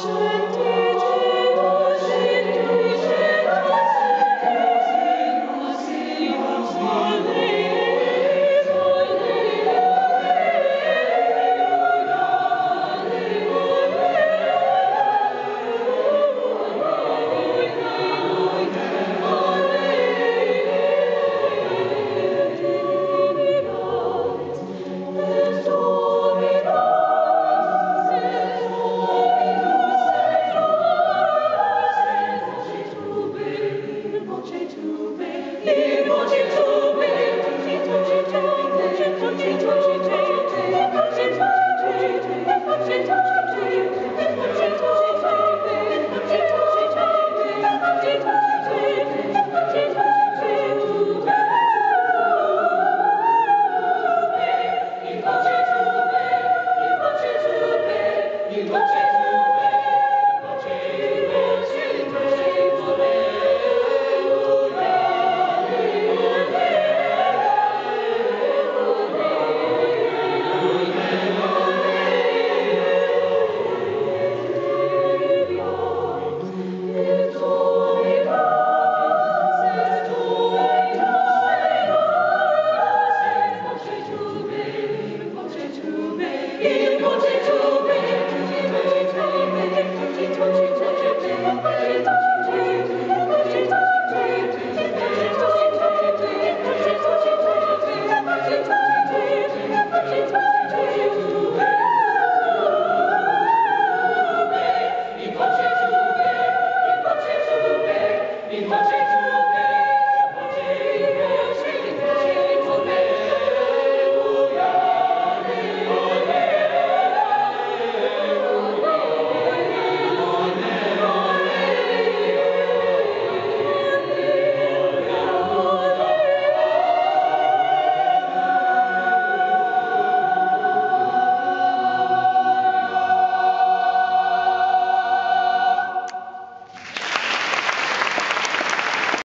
schön to do